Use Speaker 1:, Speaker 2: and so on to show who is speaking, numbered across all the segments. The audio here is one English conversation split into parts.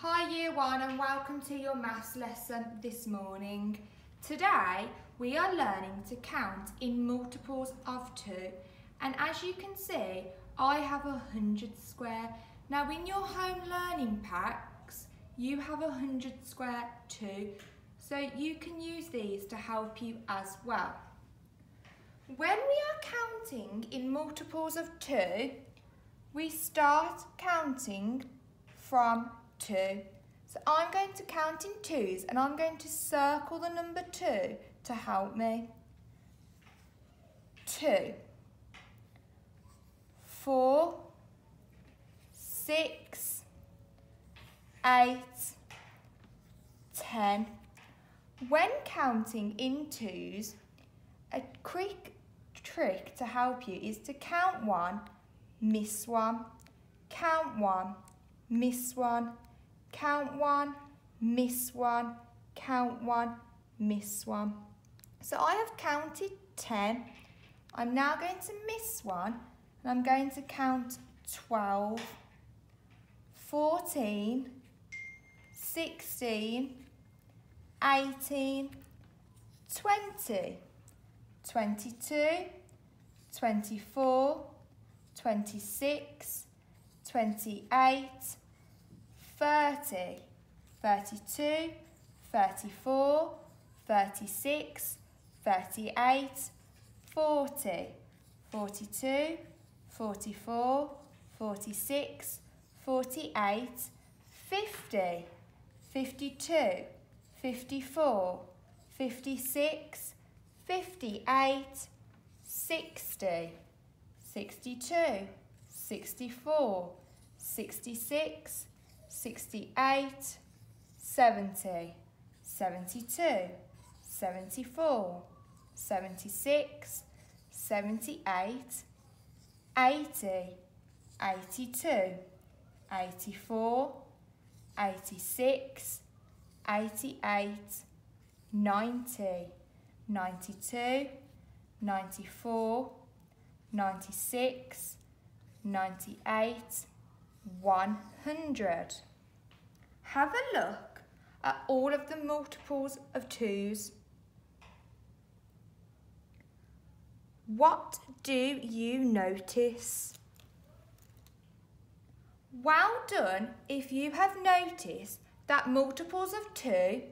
Speaker 1: Hi Year 1 and welcome to your maths lesson this morning. Today we are learning to count in multiples of 2 and as you can see I have a hundred square. Now in your home learning packs you have a hundred square too so you can use these to help you as well. When we are counting in multiples of 2 we start counting from 2. So I'm going to count in twos and I'm going to circle the number 2 to help me. 2, 4, 6, 8, 10. When counting in twos, a quick trick to help you is to count one miss one, count one, miss one, count one, miss one, count one, miss one. So I have counted 10. I'm now going to miss one and I'm going to count 12, 14, 16, 18, 20, 22, 24, 26, 28, 30, 32, 34, 36, 38, 40, 42, 44, 46, 48, 50, 52, 54, 56, 58, 60, 62, 64, 66, 68, 70, 72, 74, 76, 78, 80, 82, 84, 86, 88, 90, 92, 94, 96, 98, 100. Have a look at all of the multiples of twos. What do you notice? Well done if you have noticed that multiples of 2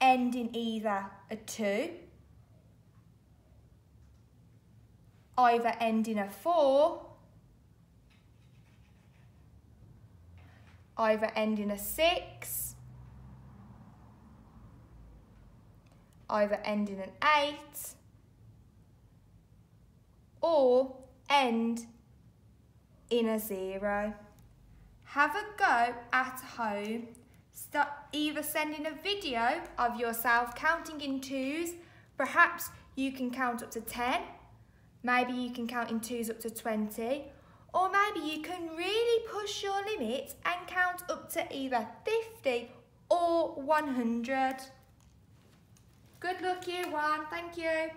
Speaker 1: end in either a 2 either end in a 4, either end in a 6, either end in an 8, or end in a 0. Have a go at home. Start either sending a video of yourself counting in twos, perhaps you can count up to 10, Maybe you can count in twos up to 20. Or maybe you can really push your limit and count up to either 50 or 100. Good luck year one, thank you.